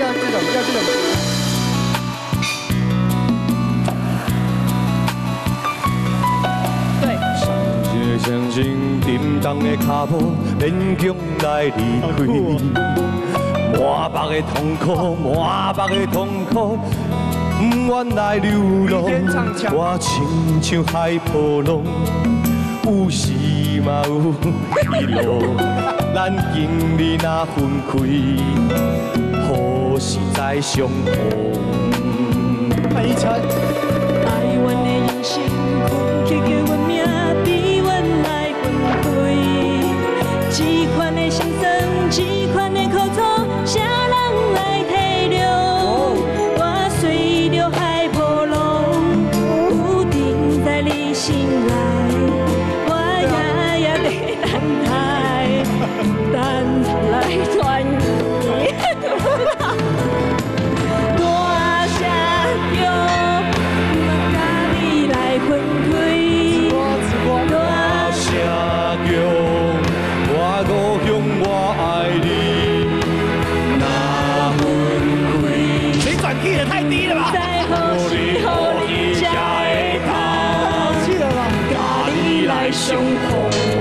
要这种，要这种。对。相信叮当的脚步，勉强来离开。满腹的痛苦，满腹的痛苦，不愿来流浪。我亲像海波浪，有时嘛有起落。咱今日若分开，是在伤痛太惨，爱阮的人生，起个运命，比阮来分开。这款的心酸，这款的苦楚，谁人来体谅？我水流海波浪，注定在你心内。何时再相逢？一晨。生活。